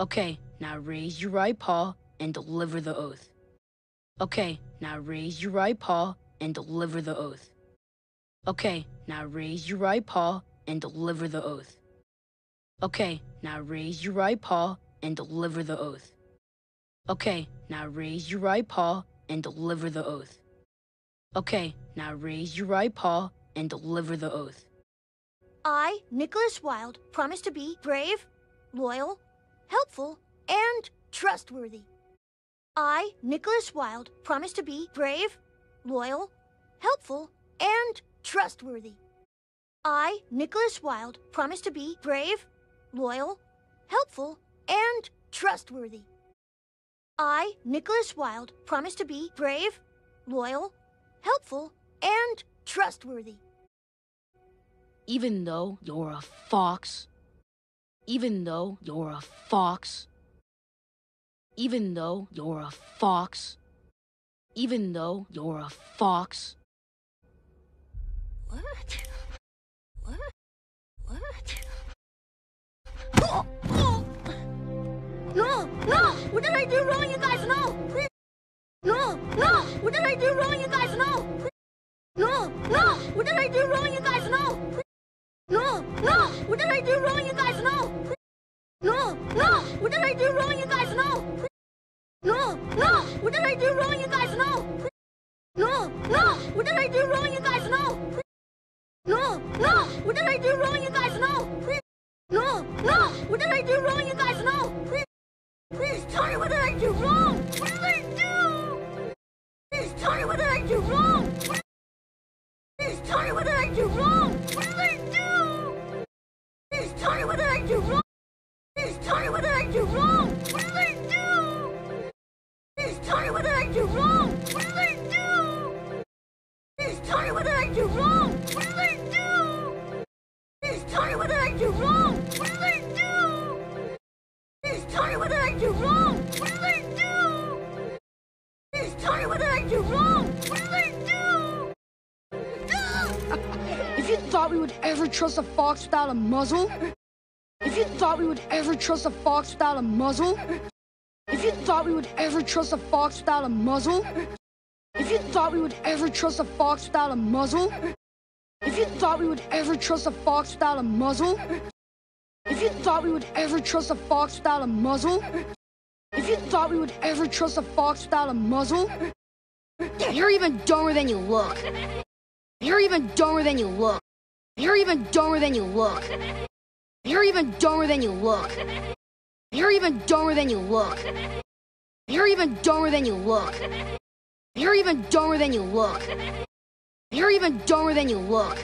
Okay, now raise your right paw and deliver the oath. Okay, now raise your right paw and deliver the oath. Okay, now raise your right paw and deliver the oath. Okay, now raise your right paw and deliver the oath. Okay, now raise your right paw and deliver the oath. Okay, now raise your right paw and deliver the oath. I, Nicholas Wilde, promise to be brave, loyal, helpful, and trustworthy. I, Nicholas Wilde, promise to be brave, loyal, helpful, and trustworthy. I, Nicholas Wilde, promise to be brave, loyal, helpful, and trustworthy. I, Nicholas Wilde, promise to be brave, loyal, helpful, and trustworthy. Even though you're a fox, even though you're a fox, even though you're a fox, even though you're a fox. What? What? What? No! No! What did I do wrong, you guys? No! Please! No! No! What did I do wrong, you guys? No! Please. No! No! What did I do wrong, you guys? No! Please. What did I do wrong, you guys? No! No! No! What did I do wrong, you guys? No! No! No! What did I do wrong, you guys? No! Me what did I do wrong? What did I do? Please me what did I do wrong? What did I do? If you thought we would ever trust a fox without a muzzle, if you thought we would ever trust a fox without a muzzle, if you thought we would ever trust a fox without a muzzle, if you thought we would ever trust a fox without a muzzle, if you thought we would ever trust a fox without a muzzle, if you thought we would ever trust a fox without a muzzle, if you thought we would ever trust a fox without a muzzle, you're even dumber than you look. You're even dumber than you look. You're even dumber than you look. You're even dumber than you look. You're even dumber than you look. You're even dumber than you look. You're even dumber than you look. You're even dumber than you look.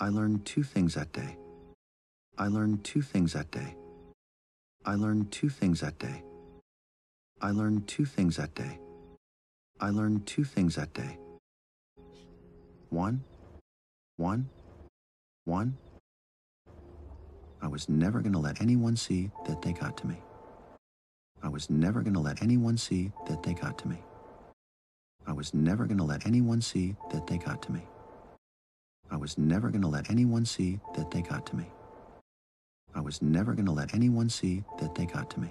I learned two things that day. I learned two things that day. I learned two things that day. I learned two things that day. I learned two things that day. One, one, one. I was never going to let anyone see that they got to me. I was never going to let anyone see that they got to me. I was never going to let anyone see that they got to me. I was never going to let anyone see that they got to me. I was never going to let anyone see that they got to me.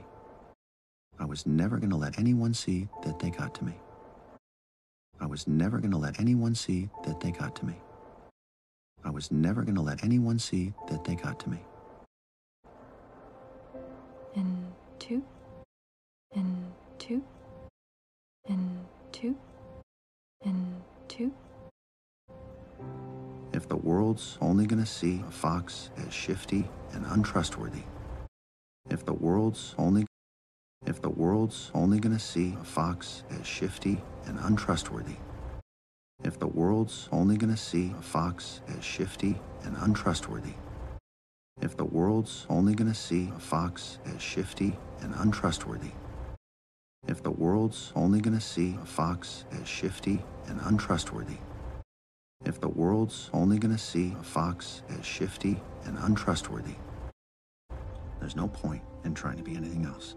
I was never going to let anyone see that they got to me. I was never going to let anyone see that they got to me. I was never going to let anyone see that they got to me. and two, and two, world's only going to see a fox as shifty and untrustworthy, if the world's only if the world's only going to see a fox as shifty and untrustworthy, if the world's only going to see a fox as shifty and untrustworthy, If the world's only gonna see a fox as shifty and untrustworthy, if the world's only gonna see a fox as shifty and untrustworthy, if the world's only gonna see a fox as shifty and untrustworthy, there's no point in trying to be anything else.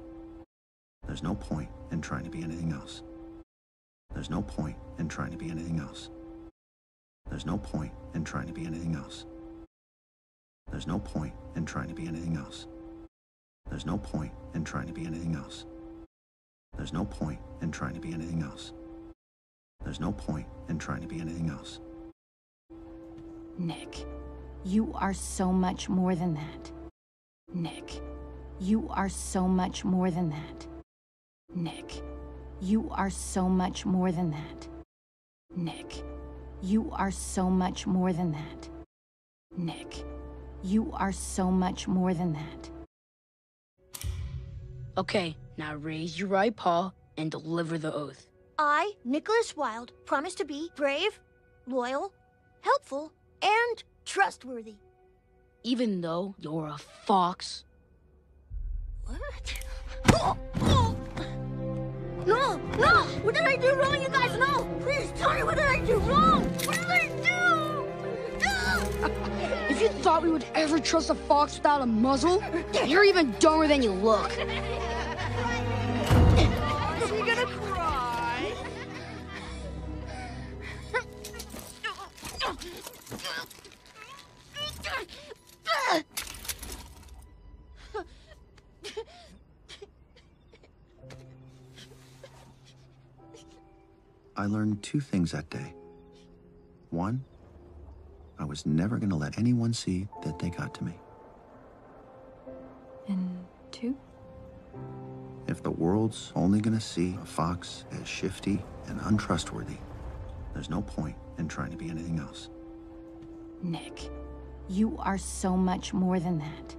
There's no point in trying to be anything else. There's no point in trying to be anything else. There's no point in trying to be anything else. There's no point in trying to be anything else. There's no point in trying to be anything else. There's no point in trying to be anything else. There's no point in trying to be anything else. Nick, you are so much more than that. Nick, you are so much more than that. Nick, you are so much more than that. Nick, you are so much more than that. Nick, you are so much more than that. Okay, now raise your right paw and deliver the oath. I, Nicholas Wilde, promise to be brave, loyal, helpful, and trustworthy. Even though you're a fox. What? No, no! What did I do wrong, you guys? No! Please tell me what did I do wrong? What did I do? If you thought we would ever trust a fox without a muzzle, you're even dumber than you look. I learned two things that day. One, I was never going to let anyone see that they got to me. And two, If the world's only going to see a fox as shifty and untrustworthy, there's no point in trying to be anything else. Nick, you are so much more than that.